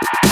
you